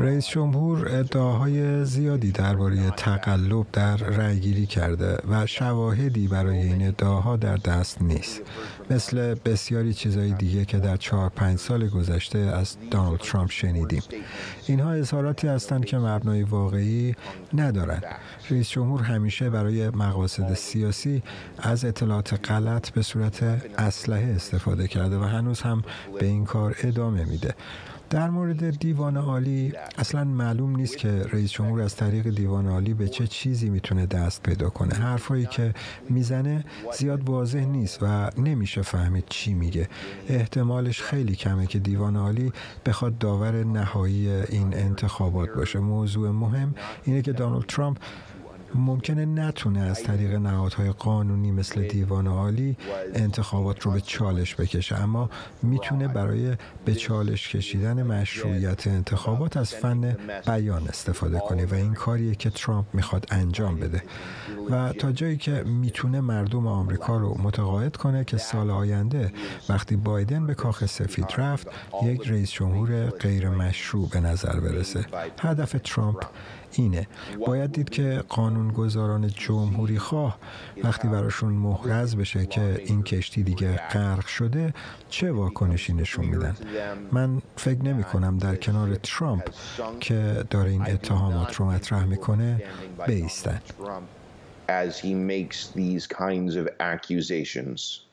رئیس جمهور ادعاهای زیادی درباره تقلب در رأیگیری کرده و شواهدی برای این ادعاها در دست نیست. مثل بسیاری چیزهای دیگه که در چهار پنج سال گذشته از دانالد ترامپ شنیدیم. اینها اظهاراتی هستند که مبنای واقعی ندارند. رئیس جمهور همیشه برای مقاصد سیاسی از اطلاعات غلط به صورت اسلحه استفاده کرده و هنوز هم به این کار ادامه میده. در مورد دیوان عالی اصلا معلوم نیست که رئیس جمهور از طریق دیوان عالی به چه چیزی می‌تونه دست پیدا کنه. حرفایی که می‌زنه زیاد واضح نیست و نمیشه فهمید چی میگه. احتمالش خیلی کمه که دیوان عالی بخواد داور نهایی این انتخابات باشه. موضوع مهم اینه که دانالد ترامپ ممکنه نتونه از طریق نهادهای قانونی مثل دیوان عالی انتخابات رو به چالش بکشه اما می‌تونه برای به چالش کشیدن مشروعیت انتخابات از فن بیان استفاده کنه و این کاریه که ترامپ می‌خواد انجام بده. و تا جایی که می‌تونه مردم آمریکا رو متقاعد کنه که سال آینده وقتی بایدن به کاخ سفید رفت یک رئیس جمهور غیر مشروع به نظر برسه. هدف ترامپ اینه. باید دید که قانونگذاران جمهوری خواه وقتی براشون محرز بشه که این کشتی دیگه غرق شده چه واکنشی نشون میدن من فکر نمی کنم در کنار ترامپ که داره این اتهامات رو مطرح می‌کنه بیستن as he makes these kinds of accusations.